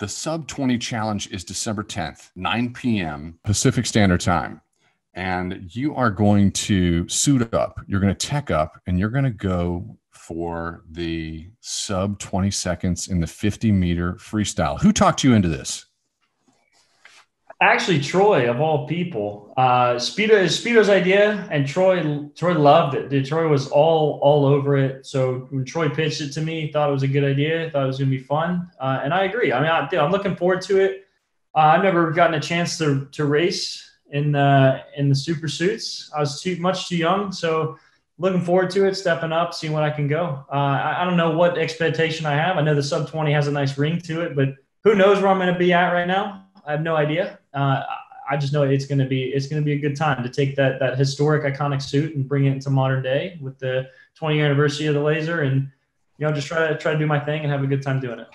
The Sub 20 Challenge is December 10th, 9 p.m. Pacific Standard Time. And you are going to suit up, you're going to tech up, and you're going to go for the sub 20 seconds in the 50 meter freestyle. Who talked you into this? Actually, Troy of all people, uh, Speedo Speedo's idea, and Troy Troy loved it. Troy was all all over it. So when Troy pitched it to me, thought it was a good idea. Thought it was gonna be fun, uh, and I agree. I mean, I, am looking forward to it. Uh, I've never gotten a chance to to race in the in the super suits. I was too much too young, so looking forward to it. Stepping up, seeing what I can go. Uh, I, I don't know what expectation I have. I know the sub 20 has a nice ring to it, but who knows where I'm to be at right now? I have no idea. Uh, I just know it's going to be it's going to be a good time to take that that historic iconic suit and bring it into modern day with the 20 year anniversary of the laser and you know just try to try to do my thing and have a good time doing it.